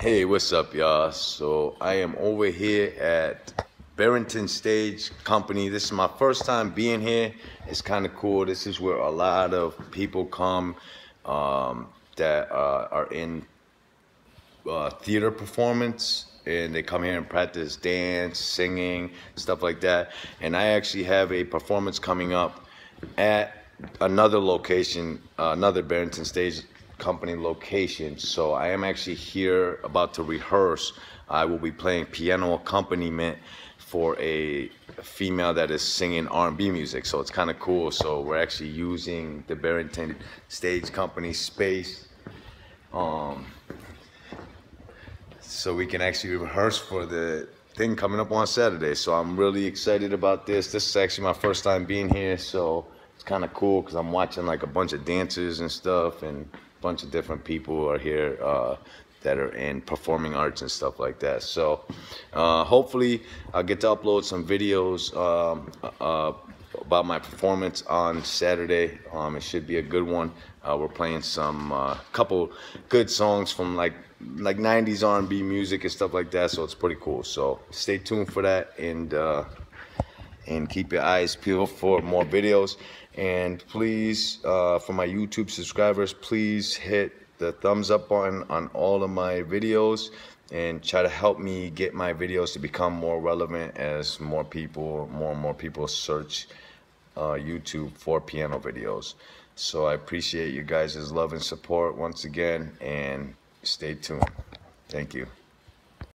Hey, what's up, y'all? So I am over here at Barrington Stage Company. This is my first time being here. It's kind of cool. This is where a lot of people come um, that uh, are in uh, theater performance and they come here and practice dance, singing, stuff like that. And I actually have a performance coming up at another location, uh, another Barrington Stage Company location. So I am actually here about to rehearse. I will be playing piano accompaniment for a female that is singing R&B music. So it's kind of cool. So we're actually using the Barrington Stage Company space. Um, so we can actually rehearse for the thing coming up on Saturday. So I'm really excited about this. This is actually my first time being here, so it's kind of cool because I'm watching like a bunch of dancers and stuff, and bunch of different people are here uh, that are in performing arts and stuff like that. So uh, hopefully I'll get to upload some videos um, uh, about my performance on Saturday. Um, it should be a good one. Uh, we're playing some uh, couple good songs from like like 90s R&B music and stuff like that. So it's pretty cool. So stay tuned for that and uh, and keep your eyes peeled for more videos. And please, uh, for my YouTube subscribers, please hit the thumbs up button on all of my videos and try to help me get my videos to become more relevant as more people, more and more people search uh, YouTube for piano videos. So I appreciate you guys' love and support once again and stay tuned. Thank you.